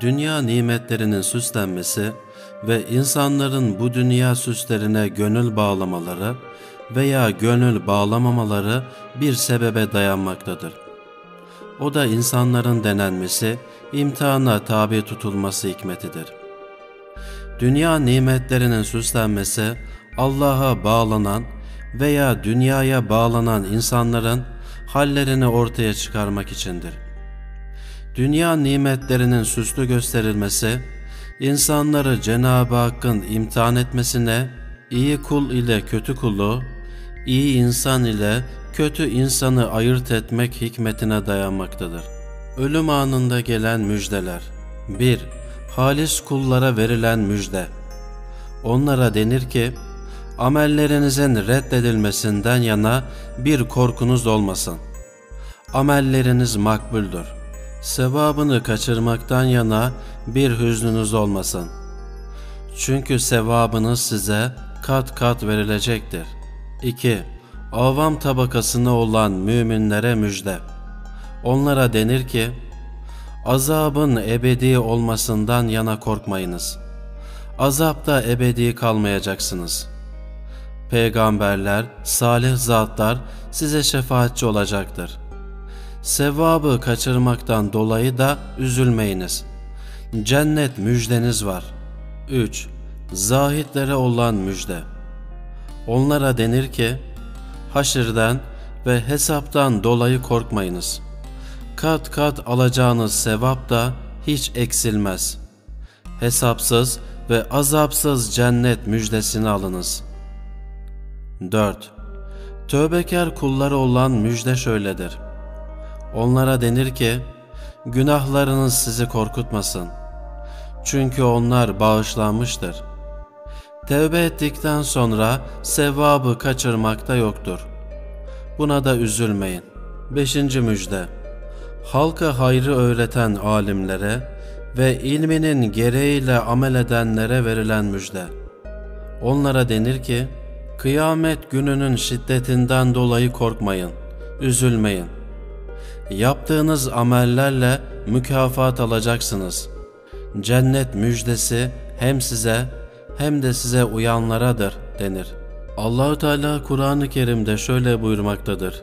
Dünya nimetlerinin süslenmesi ve insanların bu dünya süslerine gönül bağlamaları veya gönül bağlamamaları bir sebebe dayanmaktadır. O da insanların denenmesi, imtihana tabi tutulması hikmetidir. Dünya nimetlerinin süslenmesi, Allah'a bağlanan veya dünyaya bağlanan insanların hallerini ortaya çıkarmak içindir. Dünya nimetlerinin süslü gösterilmesi, insanları Cenab-ı Hakk'ın imtihan etmesine, iyi kul ile kötü kulu, iyi insan ile kötü insanı ayırt etmek hikmetine dayanmaktadır. Ölüm anında gelen müjdeler 1. Halis kullara verilen müjde Onlara denir ki, amellerinizin reddedilmesinden yana bir korkunuz olmasın. Amelleriniz makbuldür. Sevabını kaçırmaktan yana bir hüznünüz olmasın. Çünkü sevabınız size kat kat verilecektir. 2. Avam tabakasına olan müminlere müjde. Onlara denir ki, azabın ebedi olmasından yana korkmayınız. Azapta ebedi kalmayacaksınız. Peygamberler, salih zatlar size şefaatçi olacaktır. Sevabı kaçırmaktan dolayı da üzülmeyiniz. Cennet müjdeniz var. 3. Zahitlere olan müjde. Onlara denir ki, haşirden ve hesaptan dolayı korkmayınız. Kat kat alacağınız sevap da hiç eksilmez. Hesapsız ve azapsız cennet müjdesini alınız. 4. Tövbekar kulları olan müjde şöyledir. Onlara denir ki, günahlarınız sizi korkutmasın. Çünkü onlar bağışlanmıştır. Tevbe ettikten sonra sevabı kaçırmakta yoktur. Buna da üzülmeyin. 5. Müjde Halka hayrı öğreten alimlere ve ilminin gereğiyle amel edenlere verilen müjde. Onlara denir ki, kıyamet gününün şiddetinden dolayı korkmayın, üzülmeyin. Yaptığınız amellerle mükafat alacaksınız. Cennet müjdesi hem size hem de size uyanlaradır denir. Allahü Teala Kur'an-ı Kerim'de şöyle buyurmaktadır.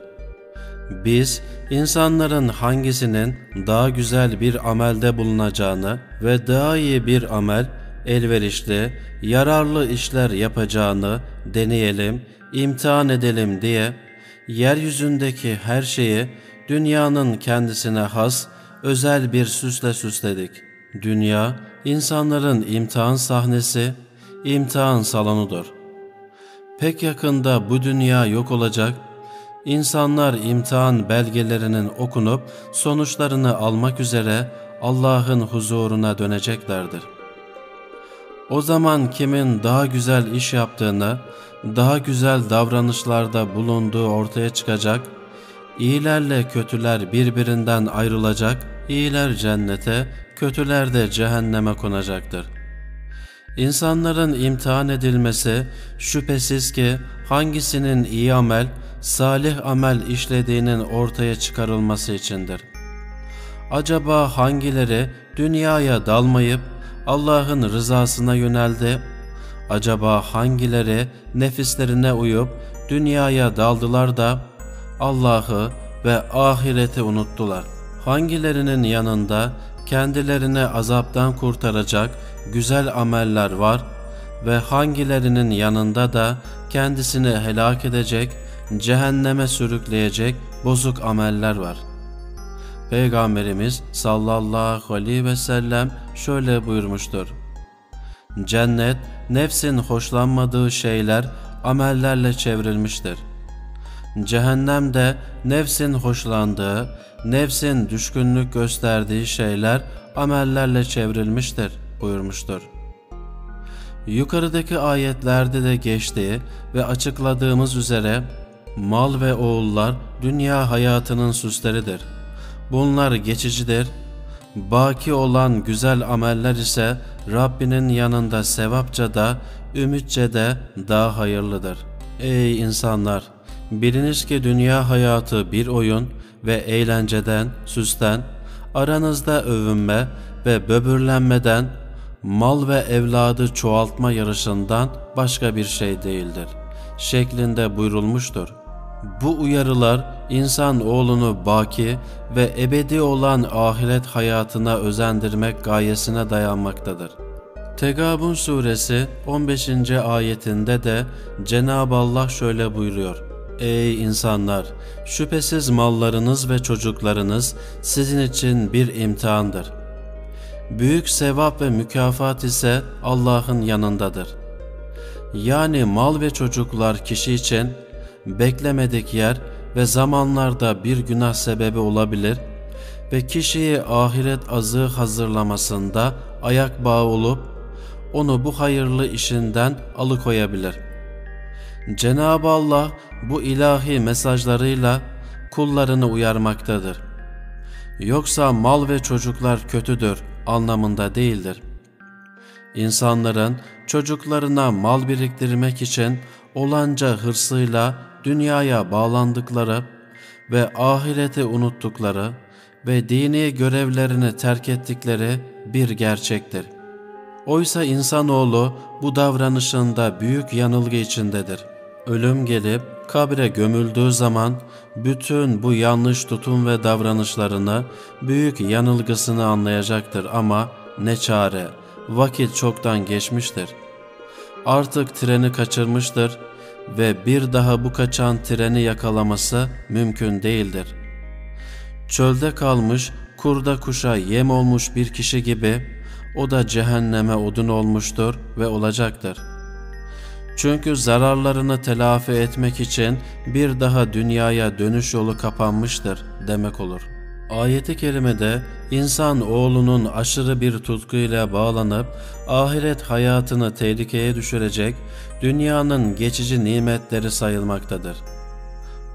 Biz insanların hangisinin daha güzel bir amelde bulunacağını ve daha iyi bir amel, elverişli, yararlı işler yapacağını deneyelim, imtihan edelim diye yeryüzündeki her şeyi dünyanın kendisine has, özel bir süsle süsledik. Dünya, insanların imtihan sahnesi, imtihan salonudur. Pek yakında bu dünya yok olacak, insanlar imtihan belgelerinin okunup sonuçlarını almak üzere Allah'ın huzuruna döneceklerdir. O zaman kimin daha güzel iş yaptığını, daha güzel davranışlarda bulunduğu ortaya çıkacak, iyilerle kötüler birbirinden ayrılacak, iyiler cennete, kötüler de cehenneme konacaktır. İnsanların imtihan edilmesi şüphesiz ki hangisinin iyi amel, salih amel işlediğinin ortaya çıkarılması içindir. Acaba hangileri dünyaya dalmayıp Allah'ın rızasına yöneldi? Acaba hangileri nefislerine uyup dünyaya daldılar da Allah'ı ve ahireti unuttular? Hangilerinin yanında kendilerini azaptan kurtaracak güzel ameller var ve hangilerinin yanında da kendisini helak edecek, cehenneme sürükleyecek bozuk ameller var. Peygamberimiz sallallahu aleyhi ve sellem şöyle buyurmuştur. Cennet, nefsin hoşlanmadığı şeyler amellerle çevrilmiştir. Cehennem de nefsin hoşlandığı, nefsin düşkünlük gösterdiği şeyler amellerle çevrilmiştir buyurmuştur. Yukarıdaki ayetlerde de geçtiği ve açıkladığımız üzere mal ve oğullar dünya hayatının süsleridir. Bunlar geçicidir. Baki olan güzel ameller ise Rabbinin yanında sevapça da, ümitçe de daha hayırlıdır. Ey insanlar! Biliniz ki dünya hayatı bir oyun ve eğlenceden, süsten, aranızda övünme ve böbürlenmeden, mal ve evladı çoğaltma yarışından başka bir şey değildir. Şeklinde buyurulmuştur. Bu uyarılar insan oğlunu baki ve ebedi olan ahiret hayatına özendirmek gayesine dayanmaktadır. Tegabun suresi 15. ayetinde de Cenab-ı Allah şöyle buyuruyor. Ey insanlar! Şüphesiz mallarınız ve çocuklarınız sizin için bir imtihandır. Büyük sevap ve mükafat ise Allah'ın yanındadır. Yani mal ve çocuklar kişi için beklemedik yer ve zamanlarda bir günah sebebi olabilir ve kişiyi ahiret azığı hazırlamasında ayak bağı olup onu bu hayırlı işinden alıkoyabilir. Cenab-ı Allah bu ilahi mesajlarıyla kullarını uyarmaktadır. Yoksa mal ve çocuklar kötüdür anlamında değildir. İnsanların çocuklarına mal biriktirmek için olanca hırsıyla dünyaya bağlandıkları ve ahireti unuttukları ve dini görevlerini terk ettikleri bir gerçektir. Oysa insanoğlu bu davranışında büyük yanılgı içindedir. Ölüm gelip kabre gömüldüğü zaman bütün bu yanlış tutum ve davranışlarını büyük yanılgısını anlayacaktır ama ne çare, vakit çoktan geçmiştir. Artık treni kaçırmıştır ve bir daha bu kaçan treni yakalaması mümkün değildir. Çölde kalmış, kurda kuşa yem olmuş bir kişi gibi o da cehenneme odun olmuştur ve olacaktır. Çünkü zararlarını telafi etmek için bir daha dünyaya dönüş yolu kapanmıştır demek olur. Ayeti kerimede insan oğlunun aşırı bir tutkuyla bağlanıp ahiret hayatını tehlikeye düşürecek dünyanın geçici nimetleri sayılmaktadır.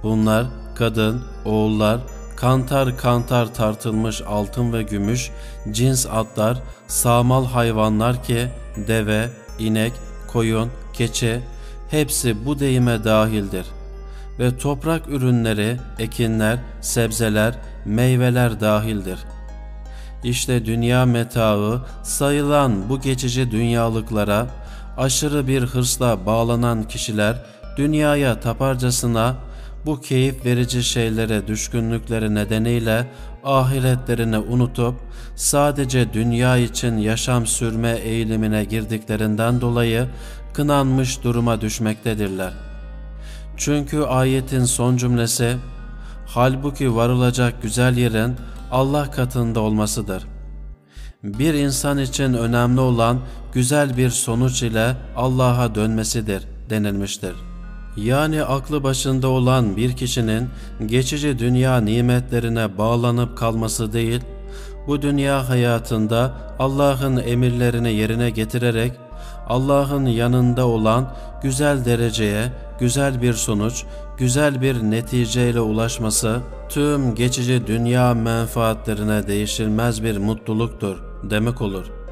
Bunlar kadın, oğullar, kantar kantar tartılmış altın ve gümüş, cins atlar, sağmal hayvanlar ki deve, inek, koyun, keçe hepsi bu deyime dahildir. Ve toprak ürünleri, ekinler, sebzeler, meyveler dahildir. İşte dünya metaı sayılan bu geçici dünyalıklara aşırı bir hırsla bağlanan kişiler dünyaya taparcasına bu keyif verici şeylere düşkünlükleri nedeniyle ahiretlerini unutup sadece dünya için yaşam sürme eğilimine girdiklerinden dolayı kınanmış duruma düşmektedirler. Çünkü ayetin son cümlesi halbuki varılacak güzel yerin Allah katında olmasıdır. Bir insan için önemli olan güzel bir sonuç ile Allah'a dönmesidir denilmiştir.'' Yani aklı başında olan bir kişinin geçici dünya nimetlerine bağlanıp kalması değil, bu dünya hayatında Allah'ın emirlerini yerine getirerek Allah'ın yanında olan güzel dereceye, güzel bir sonuç, güzel bir neticeyle ulaşması tüm geçici dünya menfaatlerine değişilmez bir mutluluktur demek olur.''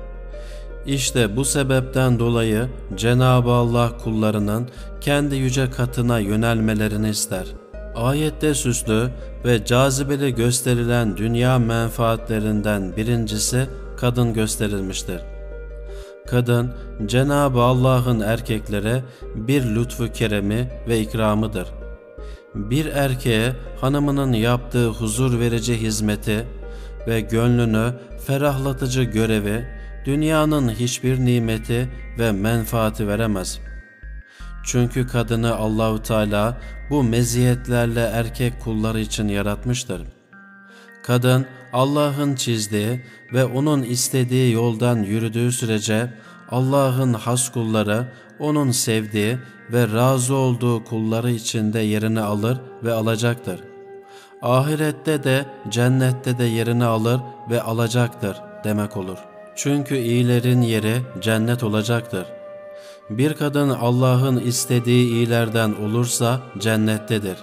İşte bu sebepten dolayı Cenab-ı Allah kullarının kendi yüce katına yönelmelerini ister. Ayette süslü ve cazibeli gösterilen dünya menfaatlerinden birincisi kadın gösterilmiştir. Kadın, Cenab-ı Allah'ın erkeklere bir lütfu keremi ve ikramıdır. Bir erkeğe hanımının yaptığı huzur verici hizmeti ve gönlünü ferahlatıcı görevi, dünyanın hiçbir nimeti ve menfaati veremez. Çünkü kadını Allahu Teala bu meziyetlerle erkek kulları için yaratmıştır. Kadın Allah'ın çizdiği ve onun istediği yoldan yürüdüğü sürece Allah'ın has kulları onun sevdiği ve razı olduğu kulları içinde yerini alır ve alacaktır. Ahirette de cennette de yerini alır ve alacaktır demek olur.'' Çünkü iyilerin yeri cennet olacaktır. Bir kadın Allah'ın istediği iyilerden olursa cennettedir.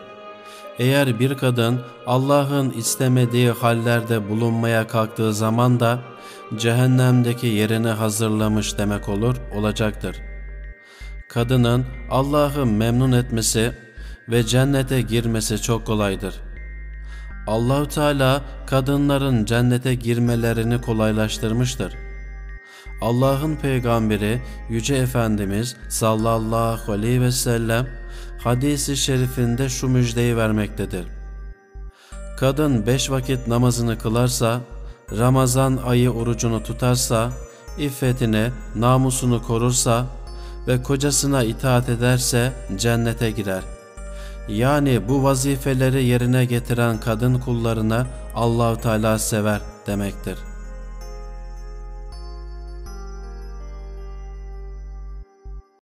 Eğer bir kadın Allah'ın istemediği hallerde bulunmaya kalktığı zaman da cehennemdeki yerini hazırlamış demek olur, olacaktır. Kadının Allah'ı memnun etmesi ve cennete girmesi çok kolaydır. Allahü Teala kadınların cennete girmelerini kolaylaştırmıştır. Allah'ın peygamberi Yüce Efendimiz sallallahu aleyhi ve sellem hadisi şerifinde şu müjdeyi vermektedir. Kadın beş vakit namazını kılarsa, Ramazan ayı orucunu tutarsa, iffetini, namusunu korursa ve kocasına itaat ederse cennete girer. Yani bu vazifeleri yerine getiren kadın kullarına Allahu Teala sever demektir.''